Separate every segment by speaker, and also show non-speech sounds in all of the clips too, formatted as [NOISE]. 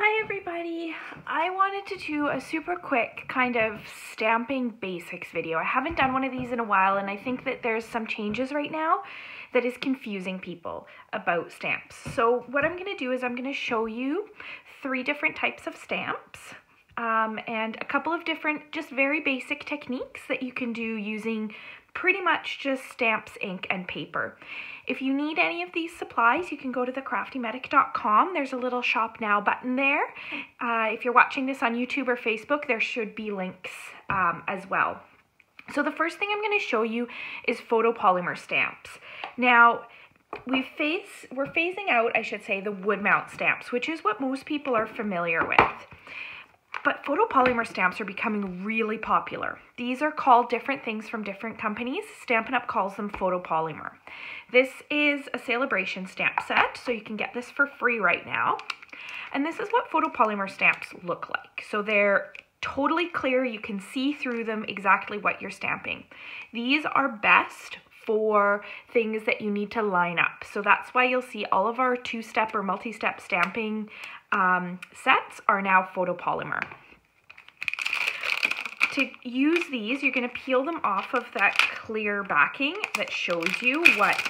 Speaker 1: Hi everybody! I wanted to do a super quick kind of stamping basics video. I haven't done one of these in a while and I think that there's some changes right now that is confusing people about stamps. So what I'm going to do is I'm going to show you three different types of stamps um, and a couple of different just very basic techniques that you can do using pretty much just stamps, ink, and paper. If you need any of these supplies, you can go to thecraftymedic.com. There's a little shop now button there. Uh, if you're watching this on YouTube or Facebook, there should be links um, as well. So the first thing I'm going to show you is photopolymer stamps. Now, we we're phasing out, I should say, the wood mount stamps, which is what most people are familiar with. But photopolymer stamps are becoming really popular. These are called different things from different companies. Stampin' Up! calls them photopolymer. This is a celebration stamp set, so you can get this for free right now. And this is what photopolymer stamps look like. So they're totally clear. You can see through them exactly what you're stamping. These are best for things that you need to line up. So that's why you'll see all of our two-step or multi-step stamping um, sets are now photopolymer. To use these, you're going to peel them off of that clear backing that shows you what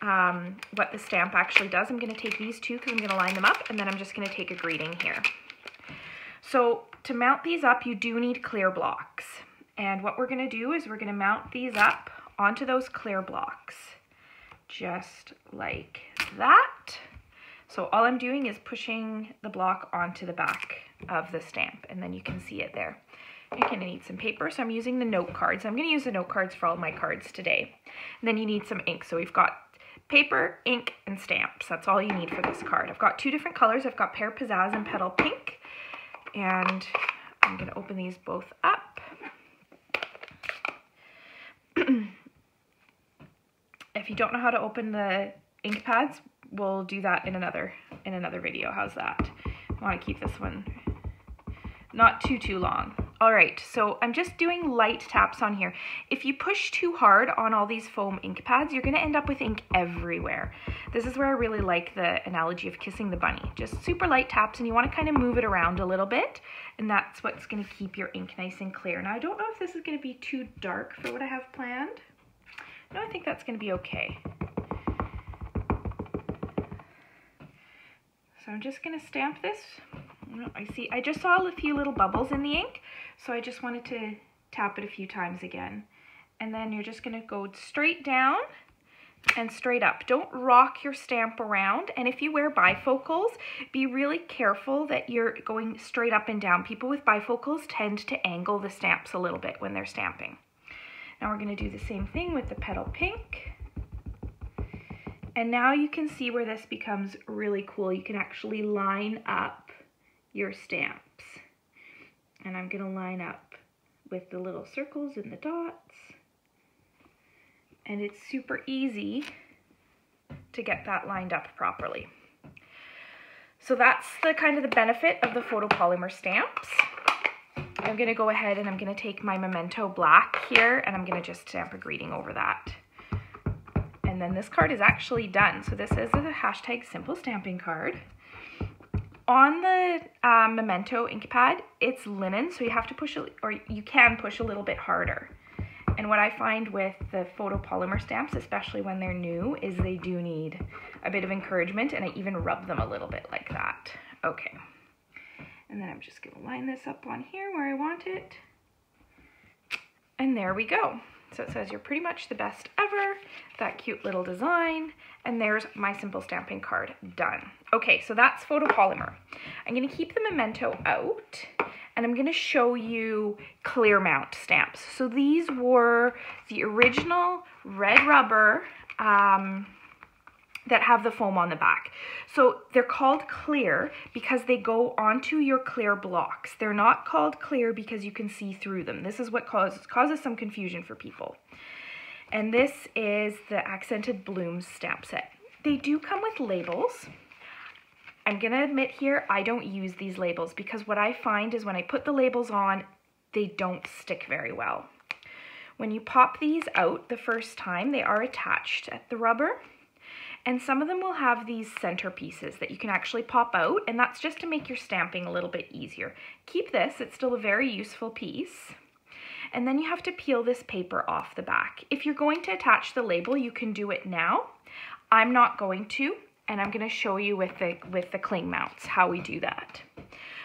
Speaker 1: um, what the stamp actually does. I'm going to take these two because I'm going to line them up and then I'm just going to take a greeting here. So to mount these up, you do need clear blocks. And what we're going to do is we're going to mount these up onto those clear blocks, just like that. So all I'm doing is pushing the block onto the back of the stamp and then you can see it there. You're to need some paper, so I'm using the note cards. I'm to use the note cards for all my cards today. And then you need some ink. So we've got paper, ink, and stamps. That's all you need for this card. I've got two different colors. I've got Pear Pizzazz and Petal Pink. And I'm to open these both up. [CLEARS THROAT] if you don't know how to open the ink pads, we'll do that in another in another video. How's that? I want to keep this one not too, too long. All right, so I'm just doing light taps on here. If you push too hard on all these foam ink pads, you're gonna end up with ink everywhere. This is where I really like the analogy of kissing the bunny. Just super light taps and you wanna kind of move it around a little bit and that's what's gonna keep your ink nice and clear. Now I don't know if this is gonna be too dark for what I have planned. No, I think that's gonna be okay. So I'm just gonna stamp this oh, I see, I just saw a few little bubbles in the ink, so I just wanted to tap it a few times again. And then you're just gonna go straight down and straight up. Don't rock your stamp around. And if you wear bifocals, be really careful that you're going straight up and down. People with bifocals tend to angle the stamps a little bit when they're stamping. Now we're gonna do the same thing with the petal pink. And now you can see where this becomes really cool. You can actually line up your stamps. And I'm going to line up with the little circles and the dots. And it's super easy to get that lined up properly. So that's the kind of the benefit of the photopolymer stamps. I'm going to go ahead and I'm going to take my Memento Black here and I'm going to just stamp a greeting over that. Then this card is actually done. So this is a hashtag simple stamping card on the um, Memento ink pad, it's linen, so you have to push, a, or you can push a little bit harder. And what I find with the photopolymer stamps, especially when they're new, is they do need a bit of encouragement, and I even rub them a little bit like that. Okay. And then I'm just to line this up on here where I want it. And there we go. So it says you're pretty much the best ever, that cute little design, and there's my simple stamping card done. Okay, so that's photopolymer. I'm gonna keep the memento out and I'm gonna show you clear mount stamps. So these were the original red rubber um, that have the foam on the back. So they're called clear because they go onto your clear blocks. They're not called clear because you can see through them. This is what causes, causes some confusion for people. And this is the Accented Blooms stamp set. They do come with labels. I'm to admit here, I don't use these labels because what I find is when I put the labels on, they don't stick very well. When you pop these out the first time, they are attached at the rubber. And some of them will have these center pieces that you can actually pop out, and that's just to make your stamping a little bit easier. Keep this, it's still a very useful piece. And then you have to peel this paper off the back. If you're going to attach the label, you can do it now. I'm not going to, and I'm gonna show you with the, with the cling mounts how we do that.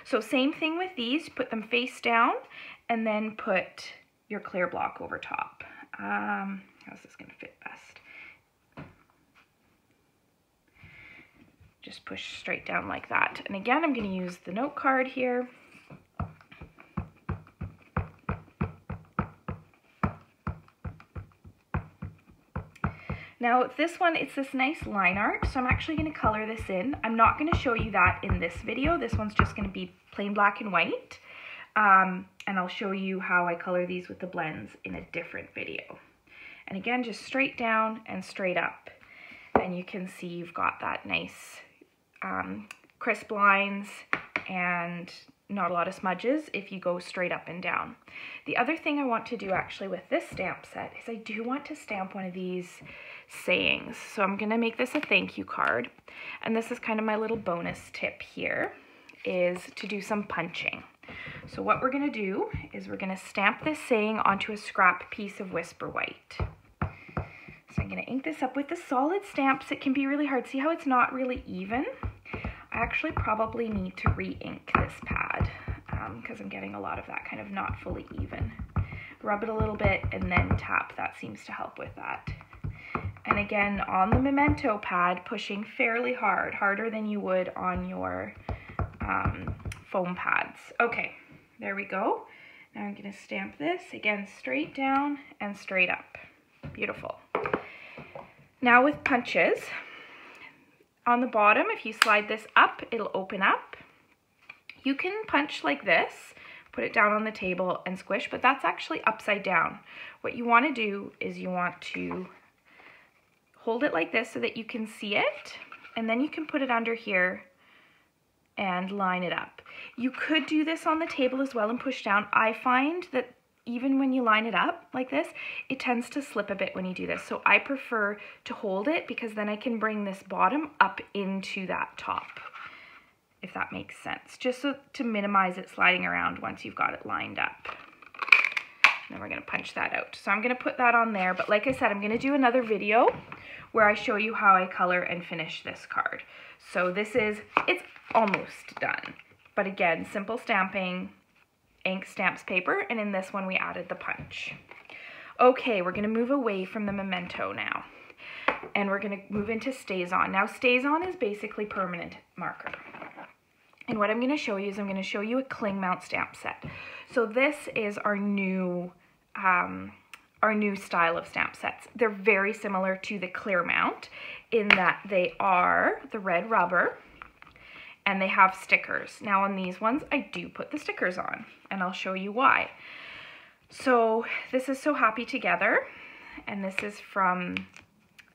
Speaker 1: So same thing with these, put them face down, and then put your clear block over top. Um, how's this gonna fit best? Just push straight down like that. And again, I'm gonna use the note card here. Now this one, it's this nice line art, so I'm actually going to color this in. I'm not going to show you that in this video. This one's just going to be plain black and white. Um, and I'll show you how I color these with the blends in a different video. And again, just straight down and straight up. And you can see you've got that nice um, crisp lines and not a lot of smudges if you go straight up and down. The other thing I want to do actually with this stamp set is I do want to stamp one of these sayings. So I'm gonna make this a thank you card. And this is kind of my little bonus tip here is to do some punching. So what we're gonna do is we're gonna stamp this saying onto a scrap piece of Whisper White. So I'm gonna ink this up with the solid stamps. It can be really hard. See how it's not really even? I actually probably need to re-ink this pad because um, I'm getting a lot of that kind of not fully even. Rub it a little bit and then tap. That seems to help with that. And again, on the Memento pad, pushing fairly hard, harder than you would on your um, foam pads. Okay, there we go. Now I'm gonna stamp this, again, straight down and straight up. Beautiful. Now with punches, on the bottom, if you slide this up, it'll open up. You can punch like this, put it down on the table and squish, but that's actually upside down. What you wanna do is you want to hold it like this so that you can see it, and then you can put it under here and line it up. You could do this on the table as well and push down. I find that even when you line it up like this, it tends to slip a bit when you do this. So I prefer to hold it because then I can bring this bottom up into that top, if that makes sense, just so to minimize it sliding around once you've got it lined up. And then we're gonna punch that out. So I'm gonna put that on there, but like I said, I'm gonna do another video where I show you how I color and finish this card. So this is, it's almost done. But again, simple stamping, ink stamps paper, and in this one we added the punch. Okay, we're gonna move away from the memento now. And we're gonna move into StazOn. Now StazOn is basically permanent marker. And what I'm gonna show you is I'm gonna show you a cling mount stamp set. So this is our new, um, our new style of stamp sets. They're very similar to the clear mount in that they are the red rubber and they have stickers. Now on these ones, I do put the stickers on and I'll show you why. So this is So Happy Together and this is from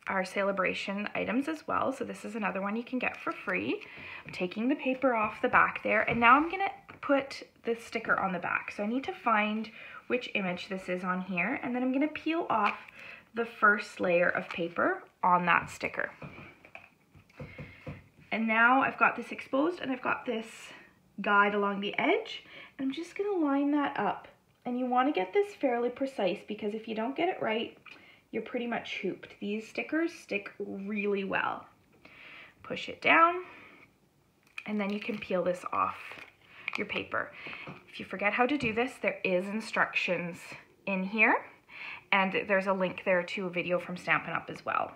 Speaker 1: our celebration items as well. So this is another one you can get for free. I'm taking the paper off the back there and now I'm gonna put the sticker on the back. So I need to find which image this is on here. And then I'm gonna peel off the first layer of paper on that sticker. And now I've got this exposed and I've got this guide along the edge. And I'm just gonna line that up. And you wanna get this fairly precise because if you don't get it right, you're pretty much hooped. These stickers stick really well. Push it down and then you can peel this off your paper. If you forget how to do this, there is instructions in here and there's a link there to a video from Stampin' Up as well.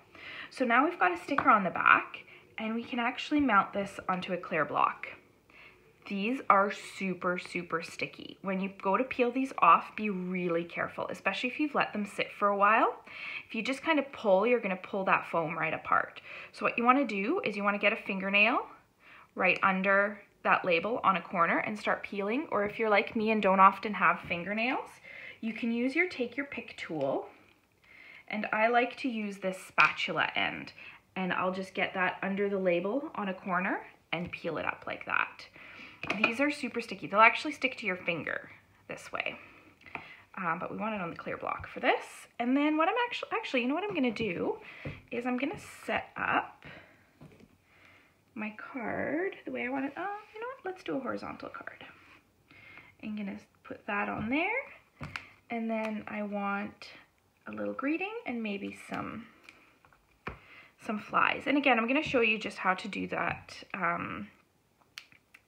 Speaker 1: So now we've got a sticker on the back and we can actually mount this onto a clear block. These are super, super sticky. When you go to peel these off, be really careful, especially if you've let them sit for a while. If you just kind of pull, you're gonna pull that foam right apart. So what you wanna do is you wanna get a fingernail right under that label on a corner and start peeling. Or if you're like me and don't often have fingernails, you can use your take your pick tool. And I like to use this spatula end. And I'll just get that under the label on a corner and peel it up like that. These are super sticky. They'll actually stick to your finger this way. um, but we want it on the clear block for this. And then what I'm actually, actually, you know what I'm gonna do is I'm gonna set up my card the way I want it. Oh, you know what, let's do a horizontal card. I'm gonna put that on there. And then I want a little greeting and maybe some some flies. And again, I'm going to show you just how to do that, um,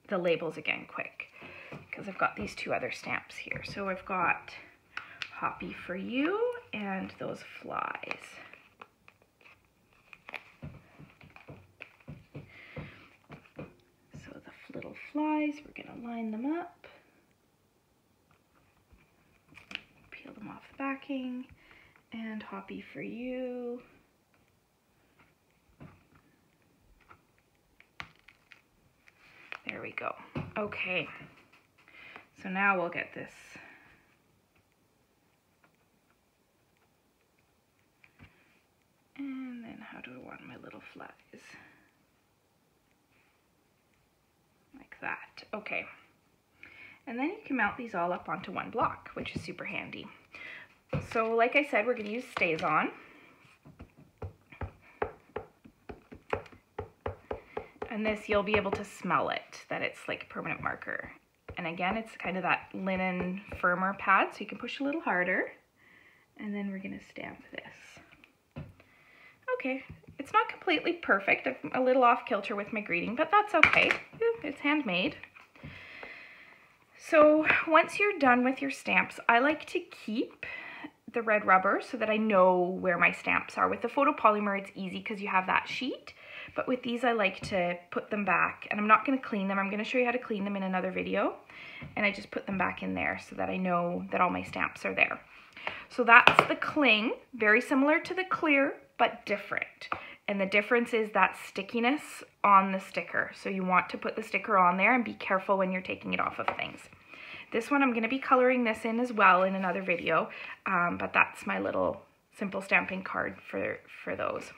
Speaker 1: the labels again quick, because I've got these two other stamps here. So I've got Hoppy for you and those flies. So the little flies, we're going to line them up, peel them off the backing, and Hoppy for you. There we go. Okay. So now we'll get this And then how do I want my little flies? Like that. Okay. And then you can mount these all up onto one block, which is super handy. So like I said, we're to use StazOn. And this, you'll be able to smell it, that it's like permanent marker. And again, it's kind of that linen firmer pad, so you can push a little harder. And then we're gonna stamp this. Okay, it's not completely perfect. I'm a little off kilter with my greeting, but that's okay. It's handmade. So once you're done with your stamps, I like to keep the red rubber so that I know where my stamps are. With the photopolymer, it's easy because you have that sheet. But with these, I like to put them back and I'm not gonna clean them. I'm gonna show you how to clean them in another video. And I just put them back in there so that I know that all my stamps are there. So that's the cling, very similar to the clear, but different. And the difference is that stickiness on the sticker. So you want to put the sticker on there and be careful when you're taking it off of things. This one, I'm gonna be coloring this in as well in another video, um, but that's my little simple stamping card for, for those.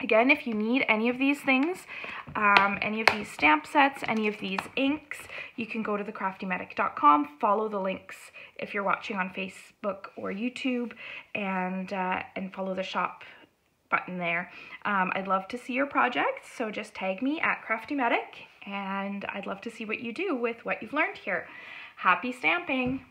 Speaker 1: Again, if you need any of these things, um, any of these stamp sets, any of these inks, you can go to thecraftymedic.com, follow the links if you're watching on Facebook or YouTube, and, uh, and follow the shop button there. Um, I'd love to see your projects, so just tag me at CraftyMedic, and I'd love to see what you do with what you've learned here. Happy stamping!